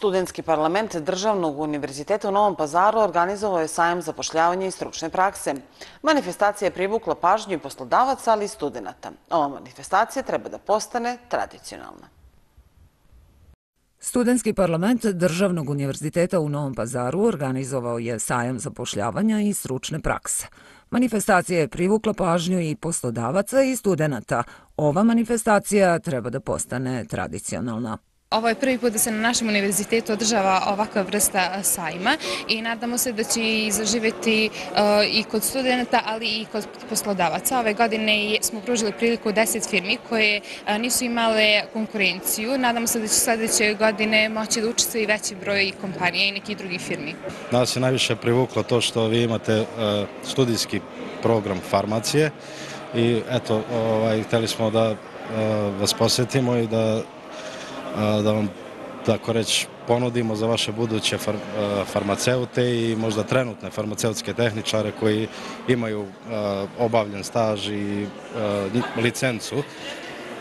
Studenski parlament Državnog univerziteta u Novom pazaru organizovao je sajam zapošljavanja i stručne prakse. Manifestacija je privukla pažnju i poslodavaca, ali i studenta. Ova manifestacija treba da postane tradicionalna. Studenski parlament Državnog univerziteta u Novom pazaru organizovao je sajam zapošljavanja i stručne prakse. Manifestacija je privukla pažnju i poslodavaca i studenta. Ova manifestacija treba da postane tradicionalna. Ovo je prvi put da se na našem univerzitetu održava ovakva vrsta sajma i nadamo se da će i e, i kod studenta, ali i kod poslodavaca. Ove godine smo pružili priliku deset firmi koje e, nisu imale konkurenciju. Nadamo se da će sljedeće godine moći da učite i veći broj kompanije i nekih drugih firmi. Nas je najviše privuklo to što vi imate e, studijski program farmacije i eto, ovaj, hteli smo da vas posjetimo i da da vam tako reći ponudimo za vaše buduće farmaceute i možda trenutne farmaceutske tehničare koji imaju obavljen staž i licencu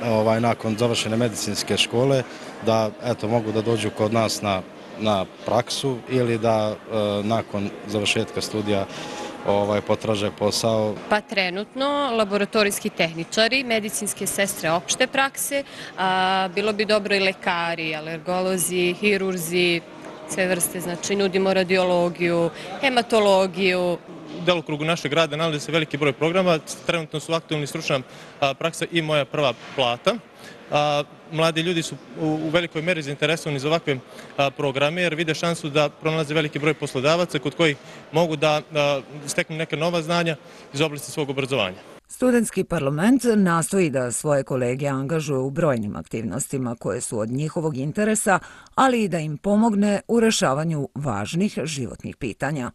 ovaj, nakon završene medicinske škole da eto, mogu da dođu kod nas na, na praksu ili da nakon završetka studija ovaj, potraže posao? Pa trenutno, laboratorijski tehničari, medicinske sestre opšte prakse, a, bilo bi dobro i lekari, alergolozi, hirurzi, sve vrste, znači nudimo radiologiju, hematologiju. Delokrugu našeg grada nalazi se veliki broj programa, trenutno su aktualni stručna praksa i moja prva plata mladi ljudi su u velikoj meri zainteresovani za ovakve programe jer vide šansu da pronalaze veliki broj poslodavaca kod kojih mogu da steknu neke nova znanja iz oblasti svog obrazovanja. Studentski parlament nastoji da svoje kolege angažuje u brojnim aktivnostima koje su od njihovog interesa, ali i da im pomogne u rešavanju važnih životnih pitanja.